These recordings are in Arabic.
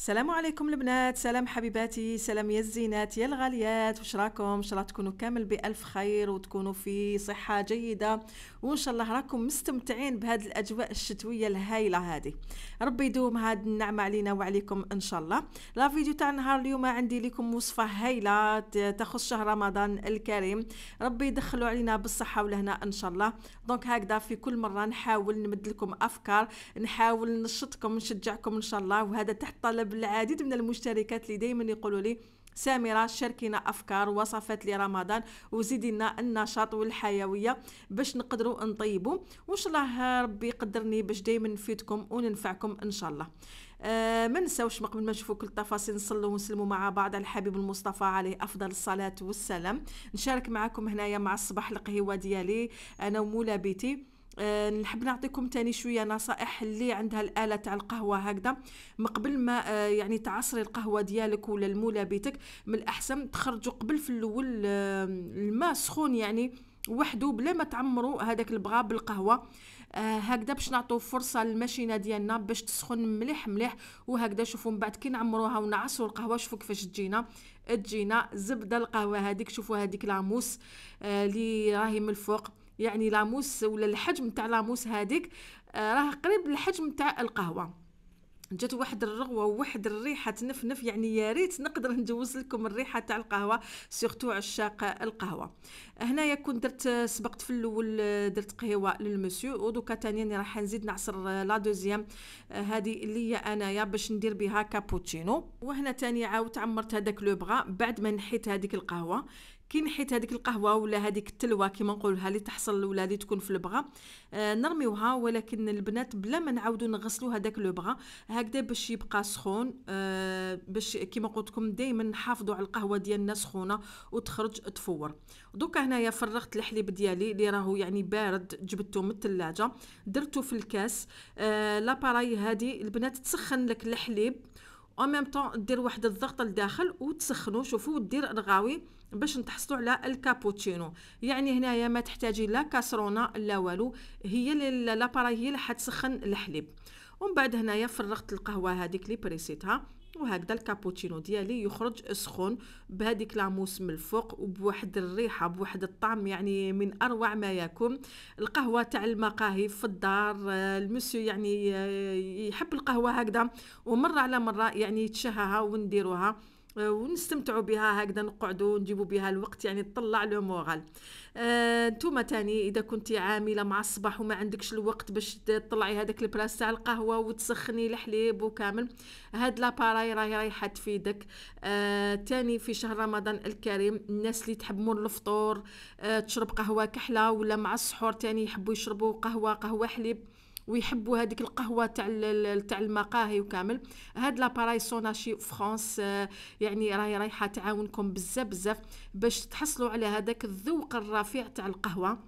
السلام عليكم البنات. سلام حبيباتي. سلام يا الزينات يا الغاليات. واش راكم؟ إن شاء الله تكونوا كامل بألف خير وتكونوا في صحة جيدة. وإن شاء الله راكم مستمتعين بهذه الأجواء الشتوية الهايلة هذه ربي يدوم هذه النعمة علينا وعليكم إن شاء الله. لا فيديو تاع نهار اليوم عندي لكم وصفة هايلة تخص شهر رمضان الكريم. ربي يدخلوا علينا بالصحة والهنا إن شاء الله. دونك هكذا في كل مرة نحاول نمد لكم أفكار نحاول نشطكم نشجعكم إن شاء الله. وهذا تحت طلب بالعديد من المشتركات اللي دايما يقولوا لي سامرة شاركينا أفكار وصفات لرمضان وزيدي لنا النشاط والحيوية باش نقدروا نطيبوا. وإن شاء الله ربي يقدرني باش دايما نفيدكم وننفعكم إن شاء الله. آه ما نساوش قبل ما نشوفوا كل التفاصيل نصلوا ونسلموا مع بعض. على الحبيب المصطفى عليه أفضل الصلاة والسلام. نشارك معكم هنايا مع الصباح القهوة ديالي أنا ومولا بيتي. أه نحب نعطيكم تاني شوية نصائح اللي عندها الآلة تاع القهوة هكذا. من قبل ما أه يعني تعصري القهوة ديالك ولا الموله بيتك من الأحسن تخرجوا قبل في الأول أه الماء سخون يعني وحده بلا ما تعمروا هذاك البغا بالقهوة. آه هكذا باش نعطوا فرصة للماشينة ديالنا باش تسخن مليح مليح وهكذا شوفوا من بعد كي نعمروها ونعصروا القهوة شوفوا كيفاش تجينا. تجينا زبدة القهوة هذيك شوفوا هذيك لاموس اللي آه راهي من الفوق. يعني la mousse ولا الحجم تاع la mousse هذيك آه راه قريب للحجم تاع القهوة. جات واحد الرغوة وواحد الريحة تنفنف يعني يا ريت نقدر نجوز لكم الريحة تاع القهوة surtout عشاق القهوة. هنايا كنت درت سبقت في الأول درت قهوة للمسيو ودوكا ثانيا راح نزيد نعصر la deuxième هذه اللي هي أنايا باش ندير بها كابوتشينو. وهنا ثاني عاودت عمرت هذاك لو بعد ما نحيت هذيك القهوة كي نحيت هذيك القهوة ولا هذيك التلوة كيما نقولها اللي تحصل ولا اللي تكون في البغا آه نرميوها ولكن البنات بلا ما نعاودوا نغسلوا هذاك لو بغا هكذا باش يبقى سخون آه باش كيما قلت لكم دائما نحافظوا على القهوة ديالنا سخونة وتخرج تفور. دوكا هنايا فرغت الحليب ديالي اللي راهو يعني بارد جبته من الثلاجه درته في الكاس آه لاباراي هذه البنات تسخن لك الحليب au même temps دير واحد الضغط لداخل وتسخنوا شوفوا ودير رغاوي باش نتحصلوا على الكابوتشينو. يعني هنايا ما تحتاجي لا كاسرونة لا والو. هي l'appareil هي اللي حتسخن الحليب. ومن بعد هنايا فرغت القهوة هذيك اللي بريسيتها. وهكذا الكابوتشينو ديالي يخرج سخون بهذيك la mousse من الفوق وبواحد الريحة بواحد الطعم يعني من أروع ما يكون. القهوة تاع المقاهي في الدار المسيو يعني يحب القهوة هكذا. ومرة على مرة يعني يتشهاها ونديروها. ونستمتعوا بها هكذا نقعدوا نجيبوا بها الوقت يعني تطلع le moral. نتوما آه تاني إذا كنتي عاملة مع الصباح وما عندكش الوقت باش تطلعي هذاك البلاص تاع القهوة وتسخني الحليب وكامل هاد l'appareil راهي رايحة تفيدك. آه تاني في شهر رمضان الكريم الناس اللي تحب مور الفطور آه تشرب قهوة كحلة ولا مع السحور تاني يحبوا يشربوا قهوة قهوة حليب. ويحبوا هذيك القهوة تاع تاع المقاهي وكامل هاد l'appareil سوناشي فرانس يعني راهي رايحة تعاونكم بزاف بزاف باش تحصلوا على هذاك الذوق الرفيع تاع القهوة.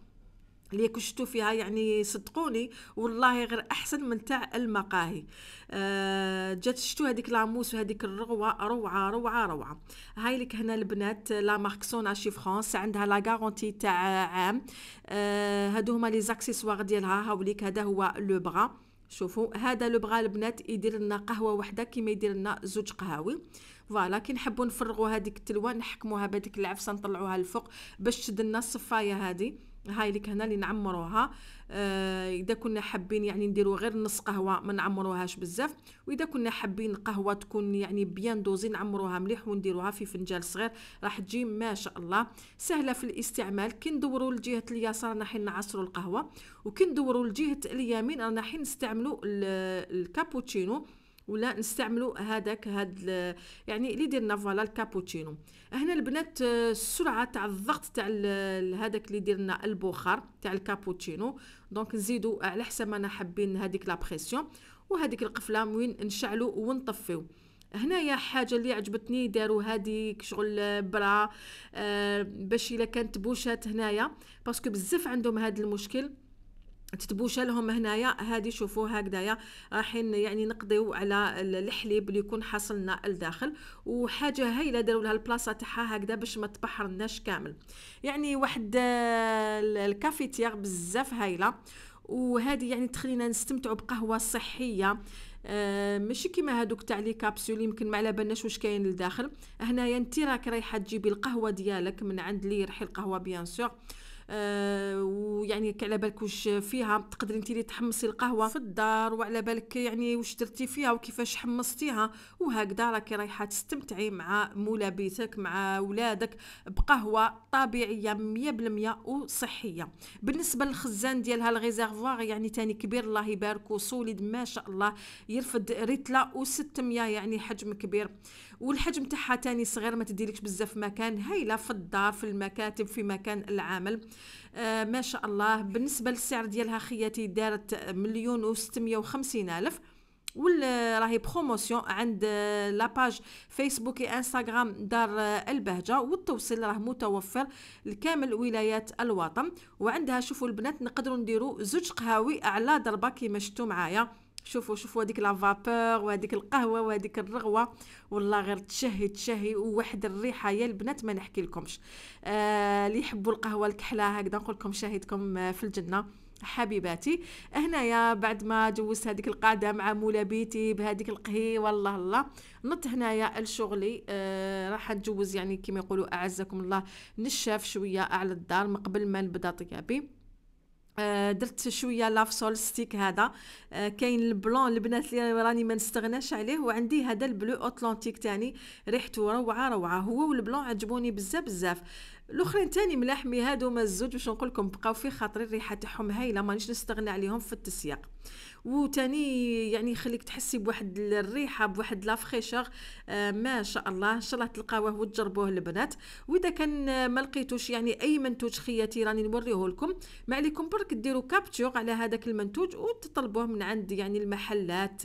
اللي كشتو فيها يعني صدقوني والله غير أحسن من تاع المقاهي. آه جات شتو هذيك la mousse وهذيك الرغوه روعة روعة روعة. هاي لك هنا البنات la marque سوناشي فرانس عندها la garantie تاع عام. آه هادو هما les accessoires ديالها. هاوليك هذا هو لو بغا شوفوا هذا لو بغا البنات يدير لنا قهوة وحدة كيما يدير لنا زوج قهاوي. voilà كي نحبوا نفرغوا هذيك التلوه نحكموها بهذيك العفسة نطلعوها الفوق باش تشد لنا الصفاية هذه هاي لك هنا اللي نعمروها آه إذا كنا حابين يعني نديروا غير نص قهوة ما نعمروهاش بزاف وإذا كنا حابين قهوة تكون يعني bien dosée نعمروها مليح ونديروها في فنجان صغير راح تجي ما شاء الله سهلة في الاستعمال. كي ندوروا لجهة اليسار رانا حين نعصروا القهوة وكي ندوروا لجهة اليمين رانا حين نستعملوا الكابوتشينو. ولا نستعملوا هذاك هاد يعني اللي درنا voilà الكابوتشينو. هنا البنات السرعة تاع الضغط تاع هذاك اللي درنا البخار تاع الكابوتشينو. donc نزيدوا على حسب ما حابين هذيك la pression. وهذيك القفلة وين نشعلوا ونطفيو. هنايا حاجة اللي عجبتني داروا هذيك شغل برا آه باش إلا كانت بوشات هنايا. parce que بزاف عندهم هذا المشكل. تتبوشى لهم هنايا هادي شوفوا هكذايا رايحين يعني نقضيو على الحليب اللي يكون حاصلنا لداخل وحاجة هايلة داروا لها البلاصة تاعها هكذا باش ما تبحرناش كامل. يعني واحد ال cafetière بزاف هايلة وهذه يعني تخلينا نستمتعوا بقهوة صحية. آه ماشي كيما هادوك تاع les capsules يمكن ما على بالناش واش كاين لداخل هنايا انت راك رايحة تجيبي القهوة ديالك من عند لي يرحي القهوة bien sûr. آه ويعني على بالك واش فيها تقدري انت اللي تحمصي القهوة؟ في الدار وعلى بالك يعني واش درتي فيها وكيفاش حمصتيها؟ وهكذا راكي رايحة تستمتعي مع مولابيتك مع ولادك بقهوة طبيعية 100% وصحية. بالنسبة للخزان ديالها ال réservoir يعني تاني كبير الله يبارك solide ما شاء الله يرفد ليترا و600 يعني حجم كبير. والحجم تاعها تاني صغير ما تديلكش بزاف مكان. هايله في الدار في المكاتب في مكان العمل. آه ما شاء الله. بالنسبة للسعر ديالها خياتي دارت مليون و وخمسين ألف. راهي promotion عند la page فيسبوك انستغرام دار البهجة. والتوصيل راه متوفر لكامل ولايات الوطن. وعندها شوفوا البنات نقدروا نديروا زوج قهاوي على ضربة كيما شفتوا معايا. شوفوا شوفوا هذيك la vapeur وهذيك القهوة وهذيك الرغوة. والله غير تشهي تشهي. وواحد الريحة يا البنات ما نحكي لكمش. آه يحبوا القهوة الكحلة هكذا نقول لكم شاهدكم في الجنة. حبيباتي هنايا بعد ما جوزت هذيك القعدة مع مولا بيتي بهذيك القهي والله الله. نط هنايا لشغلي. آه راح نجوز يعني كما يقولوا أعزكم الله نشاف شوية على الدار من قبل ما نبدا طيابي. آه درت شوية لافسول ستيك هذا. آه كاين البلون البنات اللي راني ما نستغناش عليه وعندي هذا البلو أوتلانتيك تاني ريحته روعة روعة. هو والبلون عجبوني بزاف بزاف. الأخرين تاني ملاحمي هادو ما الزوج باش نقول لكم بقاو في خاطري الريحة تاعهم هايلة مانيش نستغنى عليهم في التسياق. وتاني يعني يخليك تحسي بواحد الريحة بواحد la fraîcheur آه ما شاء الله إن شاء الله تلقاوه وتجربوه البنات. وإذا كان ما لقيتوش يعني أي منتوج خياتي راني نوريه لكم. ما عليكم برك ديروا capture على هذاك المنتوج وتطلبوه من عند يعني المحلات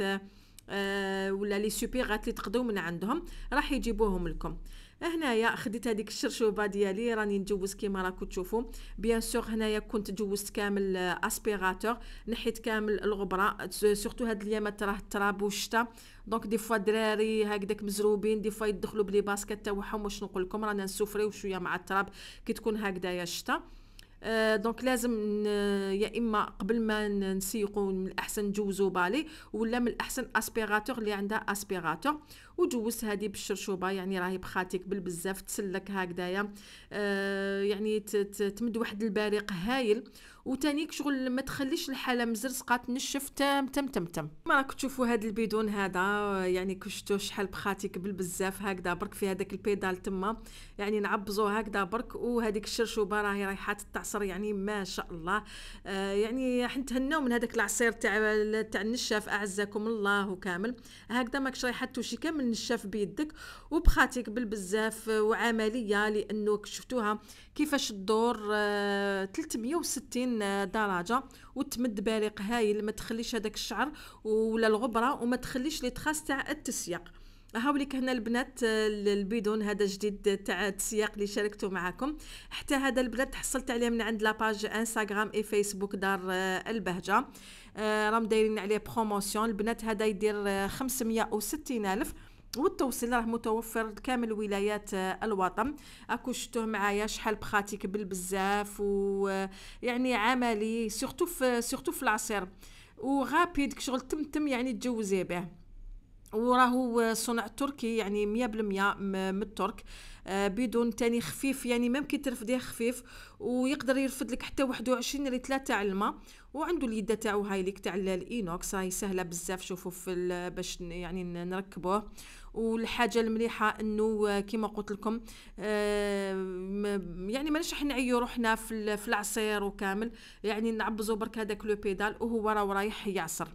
آه ولا les supérettes اللي تقدروا من عندهم راح يجيبوهم لكم. هنايا خديت هذيك الشرشوبة ديالي راني نجوز كيما راكم تشوفوا bien sûr هنايا كنت جوزت كامل aspirateur نحيت كامل الغبرة surtout هاد الايامات راه التراب والشتا donc des fois دراري هكذاك مزروبين des fois يدخلوا ب les baskets تاعهم واش نقول لكم؟ رانا نسوفريو شوية مع التراب كي تكون هكذايا الشتا donc لازم يا إما قبل ما نسيقوا من الأحسن نجوزوا balai ولا من الأحسن aspirateur اللي عندها aspirateur وجوزت هذه بالشرشوبة يعني راهي pratique بالبزاف تسلك هكذايا آه يعني تمد واحد البريق هايل. وتانيك شغل ما تخليش الحالة مزرسقه تنشف تم تم تم تم ما راك تشوفوا هذا البيدون هذا يعني كشتو شحال pratique بالبزاف هكذا برك في هذاك ال pédale تما يعني نعبزو هكذا برك وهذيك الشرشوبة راهي رايحة تتعصر يعني ما شاء الله. آه يعني نتهناو من هذاك العصير تاع تاع النشاف اعزكم الله كامل. هكذا ماكش رايحة توشي كامل النشاف بيدك وبخاتك بالبزاف وعملية لأنه شفتوها كيفاش الدور آه 360 درجه وتمد بارق هايل ما تخليش هذاك الشعر ولا الغبرة وما تخليش لي تخاس تاع التسياق. هاوليك هنا البنات البيدون هذا جديد تاع التسياق اللي شاركته معكم حتى هذا البنات حصلت عليه من عند la page انستغرام اي فيسبوك دار البهجة. آه راهم دايرين عليه promotion البنات هذا يدير 560 ألف. والتوصيل راه متوفر كامل ولايات الوطن. راكو شفتوه معايا شحال pratique بالبزاف ويعني عملي surtout في surtout في العصير. وغابيد شغل تم تم يعني تجوزي به. وراهو صنع تركي يعني مية بالمية من الترك. آه بدون تاني خفيف يعني ممكن ترفديه خفيف ويقدر يرفد لك حتى 21 ريتلا تاع الماء وعنده اليدة تاعو هاي ليك تاع الإنوكس راهي سهلة بزاف شوفوا في باش يعني نركبوه. والحاجة المليحة إنه كما قلت لكم آه يعني ماناش راح نعيو روحنا في العصير وكامل يعني نعبزو برك هذاك لو بيدال وهو راه رايح يعصر.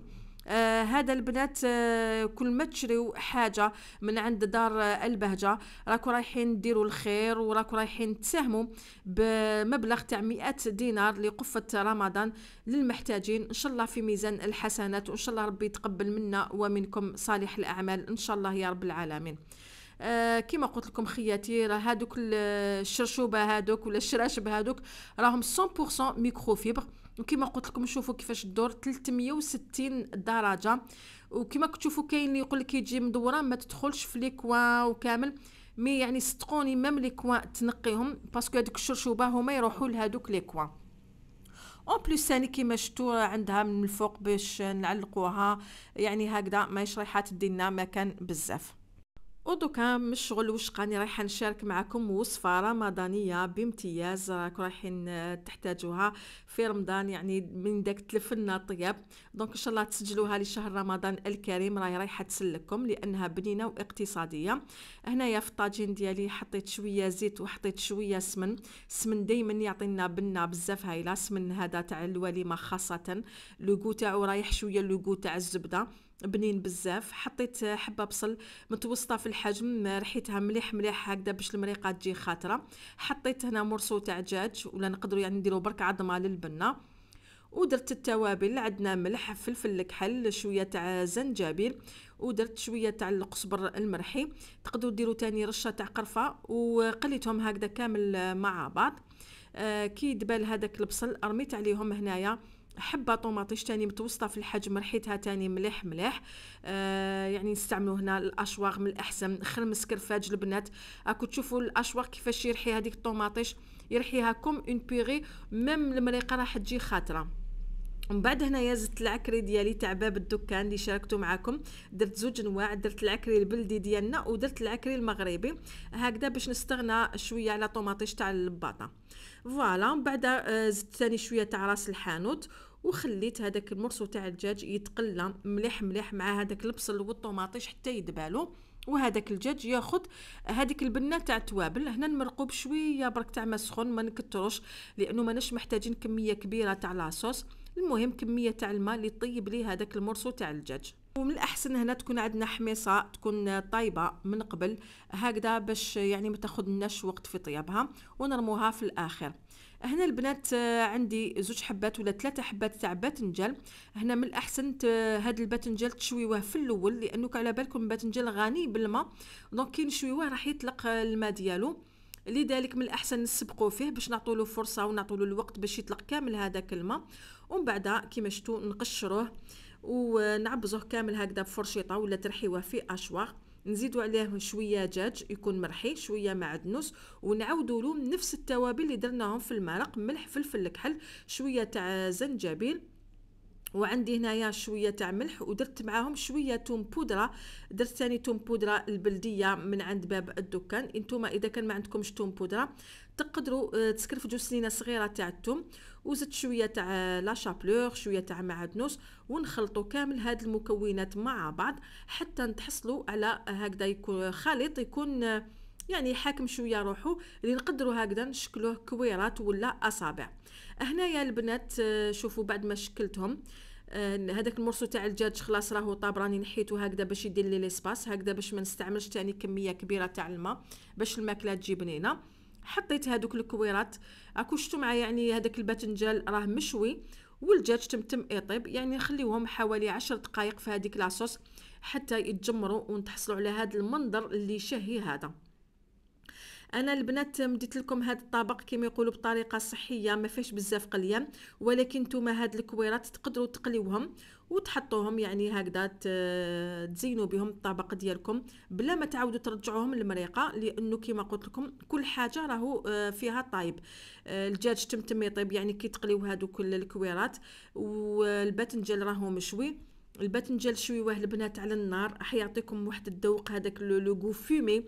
آه هذا البنات آه كل ما تشريو حاجة من عند دار آه البهجة راكو رايحين ديروا الخير وراكو رايحين تساهموا بمبلغ تاع مئات دينار لقفة رمضان للمحتاجين. إن شاء الله في ميزان الحسنات وإن شاء الله ربي يتقبل منا ومنكم صالح الأعمال. إن شاء الله يا رب العالمين. آه كما قلت لكم خياتي راه هادوك الشرشوبة هادوك ولا الشراشب هادوك راهم 100% microfibre وكما قلت لكم شوفوا كيفاش الدور 360 درجة. وكما كتشوفوا كاين اللي يقول لك يجي مدورة ما تدخلش في les coins وكامل mais يعني صدقوني même les coins تنقيهم parce que هذوك الشرشوبة هما يروحوا لهذوك les coins en plus ثاني كيما شفتو عندها من الفوق باش نعلقوها يعني هكذا ماهيش رايحة تدينا مكان بزاف. ودوكا من الشغل واش راني رايحه نشارك معكم وصفة رمضانية بامتياز راكم رايحين تحتاجوها في رمضان يعني من داك تلفنا طياب donc إن شاء الله تسجلوها لشهر رمضان الكريم راهي رايحة تسلكم لأنها بنينة واقتصادية. هنايا في الطاجين ديالي حطيت شوية زيت وحطيت شوية سمن. السمن دائما يعطينا بنة بزاف هايلة سمن هذا تاع الوليمه خاصة. le goût تاعو رايح شوية le goût تاع الزبدة. بنين بزاف حطيت حبة بصل متوسطة في الحجم ريحتها مليح مليح هكذا باش المريقة تجي خاطرة. حطيت هنا مرسو تاع دجاج ولا نقدروا يعني نديروا برك عظمه للبنة. ودرت التوابل عندنا ملح فلفل الكحل شوية تاع زنجبيل. ودرت شوية تاع القزبر المرحي. تقدروا ديروا تاني رشة تاع قرفة وقليتهم هكذا كامل مع بعض. آه كي دبال هذاك البصل رميت عليهم هنايا حبة طوماطيش تاني متوسطة في الحجم ريحتها تاني مليح مليح. آه يعني نستعملوا هنا الاشواغ من الأحسن. خرمس كرفاج البنات. راكو تشوفوا ال hachoir كيفاش يرحي هذيك الطوماطيش؟ يرحيها comme une purée même المريقة راح تجي خاطرة. ومن بعد هنايا زدت العكري ديالي تاع باب الدكان اللي شاركته معكم درت زوج أنواع درت العكري البلدي ديالنا ودرت العكري المغربي. هكذا باش نستغنى شوية على طوماطيش تاع الباطه voilà من بعد آه، زدت ثاني شوية تاع راس الحانوت وخليت هذاك ال morceau تاع الدجاج يتقلى مليح مليح مع هذاك البصل والطوماطيش حتى يدبالو. وهذاك الدجاج ياخذ هذيك البنة تاع التوابل. هنا نمرقو بشوية برك تاع ما سخون ما نكتروش لأنه ماناش محتاجين كمية كبيرة تاع لاصوص المهم كمية تاع الماء اللي طيب ليه هذاك المرسو تاع الدجاج. ومن الأحسن هنا تكون عندنا حميصة تكون طايبة من قبل هكذا باش يعني ما تاخذناش وقت في طيابها ونرموها في الآخر. هنا البنات عندي زوج حبات ولا ثلاثة حبات تاع باذنجان هنا من الأحسن هاد الباذنجان تشويوه في الأول لأنه على بالكم الباذنجان غني بالماء donc كي نشويوه راح يطلق الماء ديالو. لذلك من الأحسن نسبقوا فيه باش نعطوا فرصة ونعطوا الوقت باش يطلق كامل هذاك الماء. ومن بعد كيما شفتوا نقشروه ونعبزوه كامل هكذا بفرشيطة ولا ترحيوه في hachoir. نزيدوا عليه شوية دجاج يكون مرحي شوية معدنوس ونعاودوا له نفس التوابل اللي درناهم في المرق ملح فلفل الكحل شوية تاع زنجبيل. وعندي هنايا شوية تاع ملح ودرت معاهم شوية توم بودرة. درت ثاني توم بودرة البلدية من عند باب الدكان. أنتم إذا كان ما عندكمش توم بودرة تقدروا آه، تسكرفجوا سنينه صغيرة تاع الثوم وزدت شوية تاع لا شابلور شوية تاع معدنوس ونخلطوا كامل هاد المكونات مع بعض حتى نتحصلوا على هكذا يكون خليط يكون آه، يعني حاكم شوية روحو اللي نقدروا هكذا نشكلوه كويرات ولا أصابع. هنايا البنات آه، شوفوا بعد ما شكلتهم هذاك المرسو تاع الدجاج خلاص راهو طاب راني نحيتو هكذا باش يدير لي ليسباس هكذا باش ما نستعملش تاني كمية كبيرة تاع الماء باش الماكلة تجي بنينه حطيت هذوك الكويرات. راكو شفتوا معايا يعني هذاك الباذنجان راه مشوي والدجاج تمتم يطيب يعني نخليوهم حوالي عشر دقائق في هذيك لاصوص حتى يتجمروا ونتحصلوا على هذا المنظر اللي شهي هذا. أنا البنات مديت لكم هذا الطبق كما يقولوا بطريقة صحية ما فيش بزاف قليه ولكن نتوما هاد الكويرات تقدروا تقليوهم وتحطوهم يعني هكذا تزينوا بهم الطبق ديالكم بلا ما تعاودوا ترجعوهم للمريقة لأنه كما قلت لكم كل حاجة راهو آه، فيها طايب. آه، الدجاج تمتم يطيب يعني كي تقليو كل الكويرات والباذنجان راهو مشوي. الباذنجان شويوه البنات على النار راح يعطيكم واحد الذوق هذاك لو فومي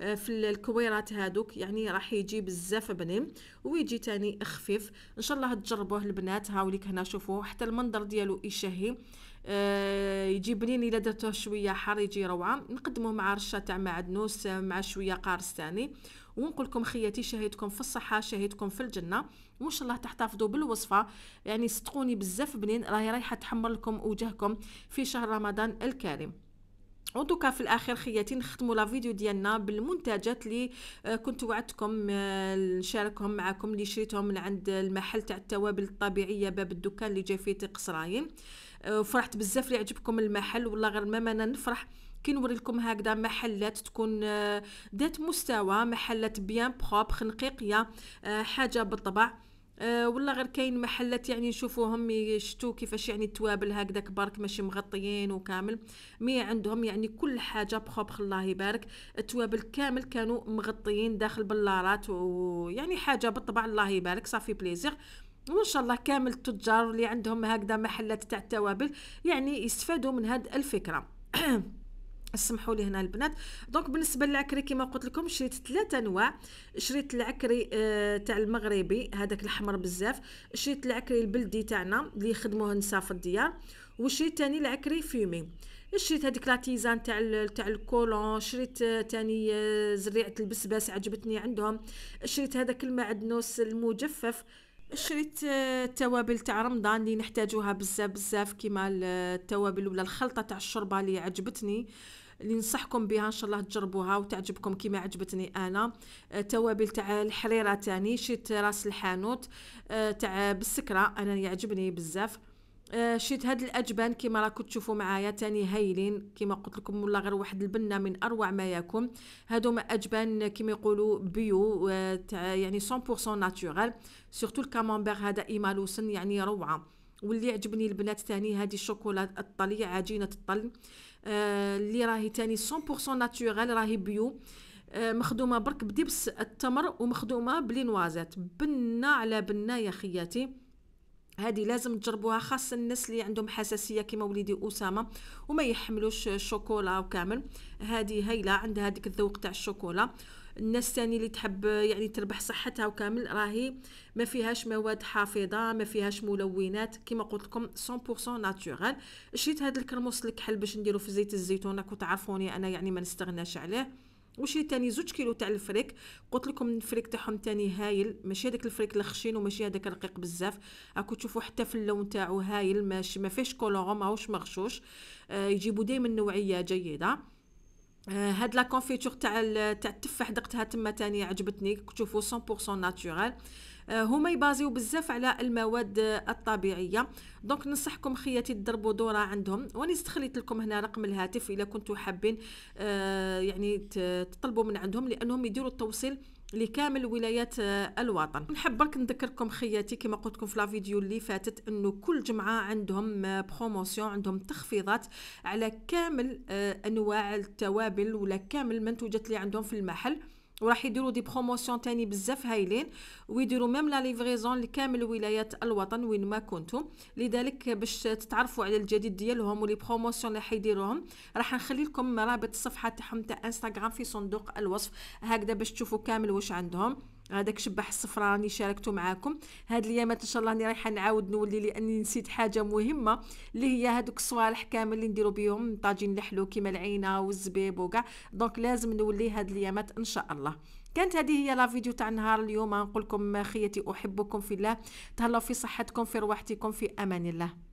آه، في الكويرات هادوك. يعني راح يجي بزاف بنين ويجي تاني خفيف. إن شاء الله تجربوه البنات. هاوليك هنا شوفوا حتى المنظر ديالو يشهي يجي بنين الا درتوه شوية حار يجي روعة. نقدموه مع رشة تاع معدنوس مع شوية قارص تاني ونقول لكم خياتي شهيتكم في الصحة شهيتكم في الجنة. وإن شاء الله تحتفظوا بالوصفة. يعني صدقوني بزاف بنين راهي رايحة تحمر لكم وجهكم في شهر رمضان الكريم. ودوكا في الآخر خياتي نختموا la vidéo ديالنا بالمنتجات اللي آه، كنت وعدتكم آه، نشاركهم معكم اللي شريتهم من عند المحل تاع التوابل الطبيعية باب الدكان اللي جاي فيه قصراين آه، وفرحت بزاف اللي عجبكم المحل والله غير ما أنا نفرح كي نوري لكم هكذا محلات تكون ذات مستوى محلات bien propres نقية حاجة بالطبع. والله غير كاين محلات يعني نشوفوهم شفتو كيفاش يعني التوابل هكذاك برك ماشي مغطيين وكامل. mais عندهم يعني كل حاجة propre الله يبارك. التوابل كامل كانوا مغطيين داخل بلارات ويعني حاجة بالطبع الله يبارك. ça fait plaisir. وان شاء الله كامل التجار اللي عندهم هكذا محلات تاع التوابل يعني يستفادوا من هذه الفكرة. اسمحوا لي هنا البنات. donc بالنسبة للعكري كما قلت لكم شريت ثلاثة أنواع. شريت العكري آه تاع المغربي هذاك الأحمر بزاف. شريت العكري البلدي تاعنا اللي يخدموه النساء في الديار. وشريت ثاني العكري fumé. شريت هذيك la tisane تاع تاع الكولون. شريت ثاني آه زريعة البسباس عجبتني عندهم. شريت هذاك المعدنوس المجفف. شريت التوابل آه، تاع رمضان اللي نحتاجوها بزاف بزاف كيما التوابل ولا الخلطة تاع الشوربة اللي عجبتني اللي ننصحكم بها إن شاء الله تجربوها وتعجبكم كما عجبتني أنا. آه، توابل تاع الحريرة تاني شريت راس الحانوت آه، تاع بسكرة أنا يعجبني بزاف. آه، شريت هاد الأجبان كما راكم تشوفوا معايا تاني هايلين. كما قلت لكم والله غير واحد البنة من أروع ما يكون. هادو أجبان كما يقولوا bio تاع يعني 100% naturel surtout ال camembert هذا إيمالوسن يعني روعة. واللي عجبني البنات تاني هذه الشوكولا الطلي عجينة الطل. آه اللي راهي تاني 100% naturel راهي bio. آه مخدومة برك بدبس التمر ومخدومة ب les noisettes. بنة على بنة يا خياتي. هذه لازم تجربوها خاصة الناس اللي عندهم حساسية كما وليدي أسامة وما يحملوش الشوكولا وكامل هذه هايلة عندها هذيك الذوق تاع الشوكولا. الناس تاني اللي تحب يعني تربح صحتها وكامل راهي ما فيهاش مواد حافظة ما فيهاش ملونات كما قلت لكم 100% naturel شريت هذا الكرموس الكحل باش نديرو في زيت الزيتون راكم تعرفوني أنا يعني ما نستغناش عليه. وشريت تاني زوج كيلو تاع الفريك قلت لكم الفريك تاعهم تاني هايل ماشي هذاك الفريك الخشين وماشي هذاك الرقيق بزاف. راكو تشوفوا حتى في اللون تاعو هايل ماشي ما فيش colorant ماهوش مغشوش. آه يجيبوا دائما نوعية جيدة. هاد la confiture تاع تاع التفاح دقتها تما تاني عجبتني. تشوفوا 100% naturel هما يبازيو بزاف على المواد الطبيعية. دونك ننصحكم خياتي تضربوا دورة عندهم. وراني خليت لكم هنا رقم الهاتف اذا كنتوا حابين آه، يعني تطلبوا من عندهم لأنهم يديروا التوصيل لكامل ولايات آه، الوطن. نحب برك نذكركم خياتي كما قلت لكم في la vidéo اللي فاتت إنه كل جمعة عندهم promotion عندهم تخفيضات على كامل أنواع التوابل ولا كامل المنتوجات اللي عندهم في المحل. وراح يديروا des promotions تاني بزاف هايلين ويديروا même la livraison لكامل ولايات الوطن وين ما كنتم لذلك باش تتعرفوا على الجديد ديالهم و les promotions اللي حيديروهم راح نخلي لكم رابط الصفحة تاعهم تاع انستغرام في صندوق الوصف. هكذا باش تشوفوا كامل واش عندهم. هذاك شباح الصفراء راني شاركته معاكم. هاد الايامات إن شاء الله راني رايحة نعاود نولي لأني نسيت حاجة مهمة اللي هي هذوك الصوالح كامل اللي نديرو بهم طاجين الحلو كيما العينة والزبيب وكاع. donc لازم نولي هاد الأيامات إن شاء الله. كانت هذه هي la vidéo تاع نهار اليوم. نقول لكم خياتي أحبكم في الله. تهلاو في صحتكم في رواحتكم في أمان الله.